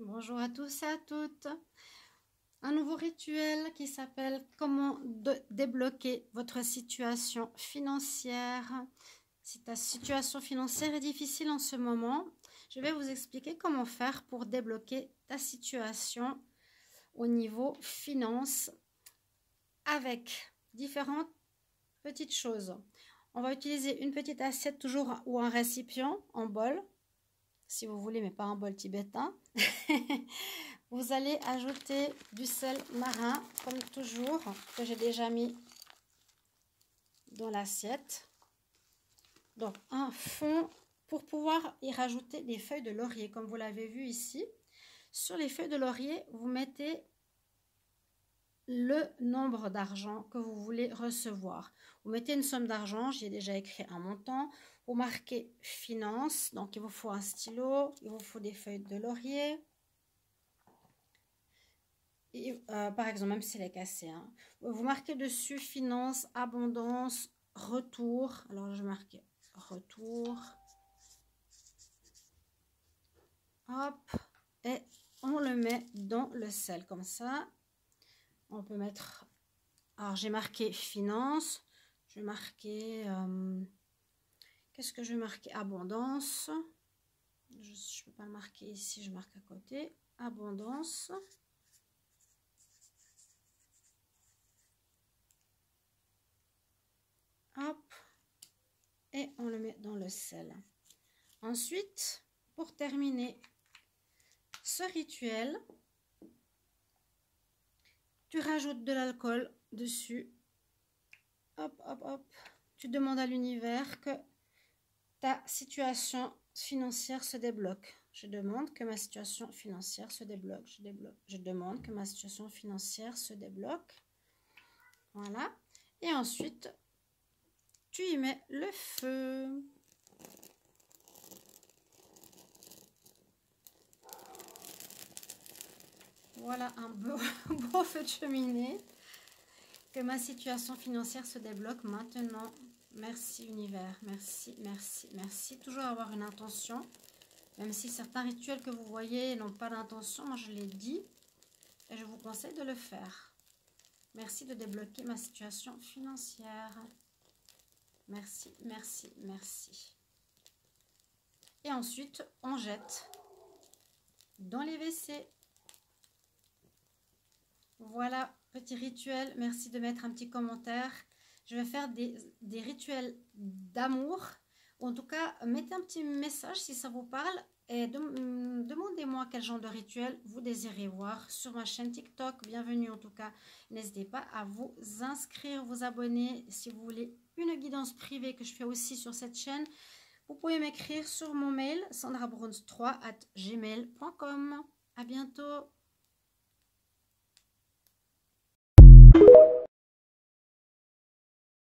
Bonjour à tous et à toutes. Un nouveau rituel qui s'appelle comment débloquer votre situation financière. Si ta situation financière est difficile en ce moment, je vais vous expliquer comment faire pour débloquer ta situation au niveau finance avec différentes petites choses. On va utiliser une petite assiette toujours ou un récipient en bol si vous voulez, mais pas un bol tibétain. vous allez ajouter du sel marin, comme toujours, que j'ai déjà mis dans l'assiette. Donc, un fond pour pouvoir y rajouter des feuilles de laurier, comme vous l'avez vu ici. Sur les feuilles de laurier, vous mettez le nombre d'argent que vous voulez recevoir. Vous mettez une somme d'argent, j'ai déjà écrit un montant. Vous marquez finance, donc il vous faut un stylo, il vous faut des feuilles de laurier. Euh, par exemple, même si elle est cassée. Hein. Vous marquez dessus finance, abondance, retour. Alors je marque retour. Hop. Et on le met dans le sel comme ça on peut mettre... Alors, j'ai marqué finance. Je vais marquer... Euh, qu'est-ce que je vais marquer? Abondance. Je ne peux pas le marquer ici, je marque à côté. Abondance. Hop. Et on le met dans le sel. Ensuite, pour terminer ce rituel, tu rajoutes de l'alcool dessus. Hop, hop, hop. Tu demandes à l'univers que ta situation financière se débloque. Je demande que ma situation financière se débloque. Je, débloque. Je demande que ma situation financière se débloque. Voilà. Et ensuite, tu y mets le feu. Voilà un beau, feu de cheminée. Que ma situation financière se débloque maintenant. Merci univers, merci, merci, merci. Toujours avoir une intention. Même si certains rituels que vous voyez n'ont pas d'intention, je l'ai dit. Et je vous conseille de le faire. Merci de débloquer ma situation financière. Merci, merci, merci. Et ensuite, on jette dans les WC. Voilà, petit rituel. Merci de mettre un petit commentaire. Je vais faire des, rituels d'amour. En tout cas, mettez un petit message si ça vous parle. Et demandez-moi quel genre de rituel vous désirez voir sur ma chaîne TikTok. Bienvenue en tout cas. N'hésitez pas à vous inscrire, vous abonner si vous voulez une guidance privée que je fais aussi sur cette chaîne. Vous pouvez m'écrire sur mon mail sandrabrons3 at gmail.com. À bientôt